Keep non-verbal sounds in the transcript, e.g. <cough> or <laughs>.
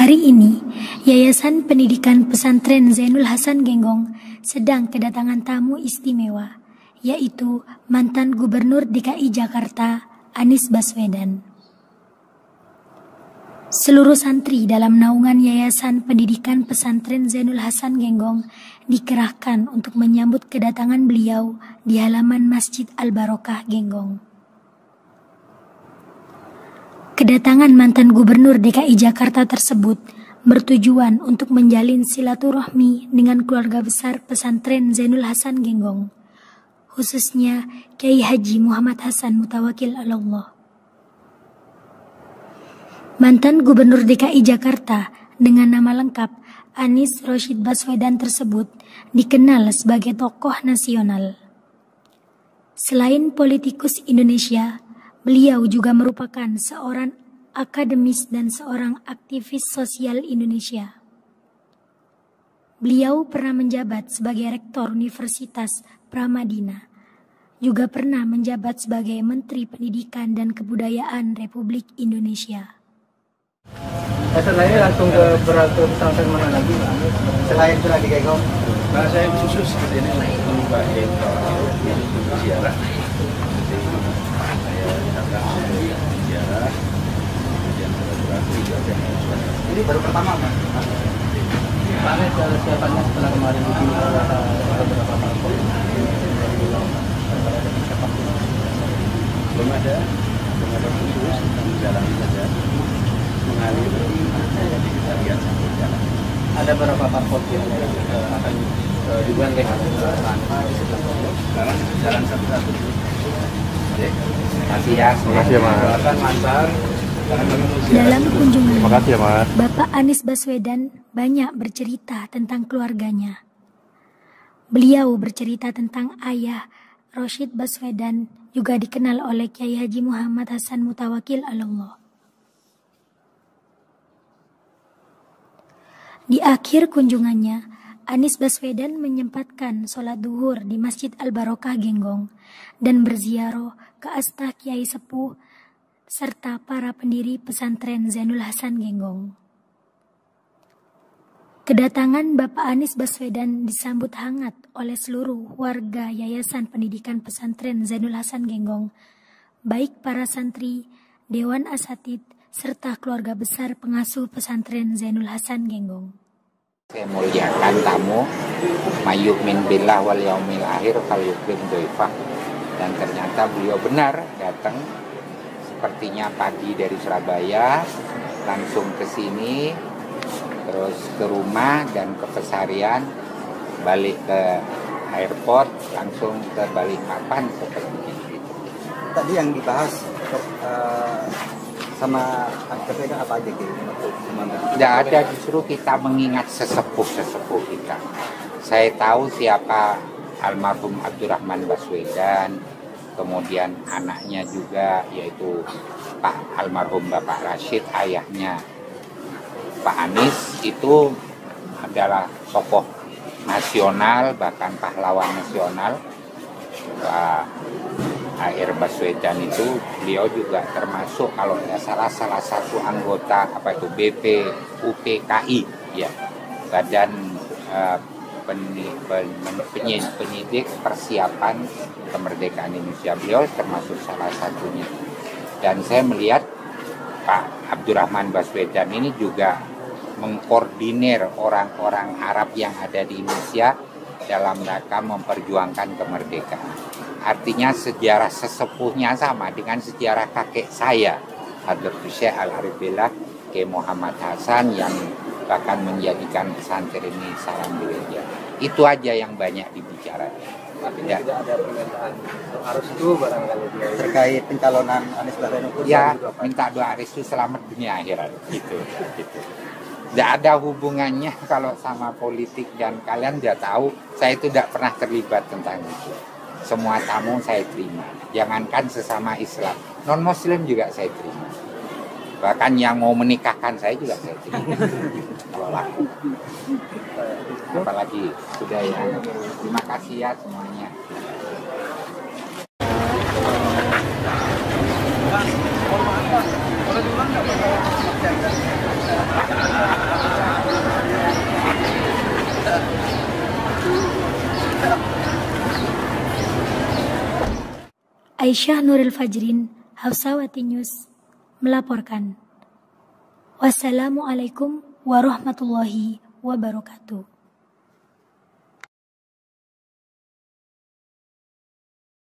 Hari ini, Yayasan Pendidikan Pesantren Zainul Hasan Genggong sedang kedatangan tamu istimewa, yaitu mantan Gubernur DKI Jakarta, Anies Baswedan. Seluruh santri dalam naungan Yayasan Pendidikan Pesantren Zainul Hasan Genggong dikerahkan untuk menyambut kedatangan beliau di halaman Masjid Al-Barokah Genggong. Kedatangan mantan gubernur DKI Jakarta tersebut bertujuan untuk menjalin silaturahmi dengan keluarga besar pesantren Zainul Hasan Genggong, khususnya Kiai Haji Muhammad Hasan Mutawakil Allah. Mantan Gubernur DKI Jakarta dengan nama lengkap Anies Roshid Baswedan tersebut dikenal sebagai tokoh nasional. Selain politikus Indonesia, Beliau juga merupakan seorang akademis dan seorang aktivis sosial Indonesia. Beliau pernah menjabat sebagai rektor Universitas Pramadina, juga pernah menjabat sebagai Menteri Pendidikan dan Kebudayaan Republik Indonesia. Setelah langsung ke beratur sampai mana lagi? Selain itu lagi kayak Bahasa yang khusus ini untuk Pak Ziarah ini baru pertama mas. Pak Anies siapannya setelah kemarin di sini beberapa parpol belum ada. Belum ada khusus jalan saja. Mengalir. Jadi kita lihat sampai jalan. Ada beberapa parpol yang akan digandeng sekarang jalan satu-satu. Terima kasih ya. Terima kasih ya Mas. Dalam kunjungan, Terima kasih ya Mas. Bapak Anies Baswedan banyak bercerita tentang keluarganya. Beliau bercerita tentang ayah Roshid Baswedan juga dikenal oleh Kiai Haji Muhammad Hasan Mutawakil Allah. Di akhir kunjungannya, Anies Baswedan menyempatkan sholat duhur di Masjid Al-Barokah Genggong dan berziarah ke Astah Kiai Sepuh serta para pendiri pesantren Zainul Hasan Genggong. Kedatangan Bapak Anies Baswedan disambut hangat oleh seluruh warga Yayasan Pendidikan Pesantren Zainul Hasan Genggong, baik para santri, Dewan Asatid, serta keluarga besar pengasuh pesantren Zainul Hasan Genggong. Saya muliakan tamu mayuk min billah wal yaumil akhir kal yukrim doifah dan ternyata beliau benar datang sepertinya pagi dari Surabaya langsung ke sini terus ke rumah dan ke pesarian balik ke airport langsung ke Balikpapan seperti itu. Tadi yang dibahas uh, sama AKP apa aja gitu? Tidak ada justru kita mengingat sesepuh-sesepuh kita. Saya tahu siapa almarhum Abdurrahman Baswedan, kemudian anaknya juga yaitu Pak almarhum Bapak Rashid, ayahnya Pak Anies itu adalah tokoh nasional bahkan pahlawan nasional. Pak Air Baswedan itu beliau juga termasuk kalau tidak salah salah satu anggota apa itu BP UPKI ya. Badan uh, penyidik persiapan kemerdekaan Indonesia beliau termasuk salah satunya dan saya melihat Pak Abdurrahman Baswedan ini juga mengkoordinir orang-orang Arab yang ada di Indonesia dalam rangka memperjuangkan kemerdekaan. Artinya sejarah sesepuhnya sama dengan sejarah kakek saya, Hadrat Syekh Al-Aribillah ke Muhammad Hasan yang bahkan menjadikan pesantren ini salam gereja. Itu aja yang banyak dibicarakan. Tapi ya. tidak. ada permintaan harus itu barangkali dia terkait pencalonan Anies Baswedan ya minta doa restu selamat dunia akhirat. Gitu gitu. Tidak ada hubungannya <laughs> kalau sama politik dan kalian tidak tahu. Saya itu tidak pernah terlibat tentang itu. Semua tamu saya terima. Jangankan sesama Islam. Non Muslim juga saya terima bahkan yang mau menikahkan saya juga saya kalau laku apalagi sudah ya. Terima kasih ya semuanya. Aisyah Nuril Fajrin, Hafsawati News melaporkan. Wassalamualaikum warahmatullahi wabarakatuh.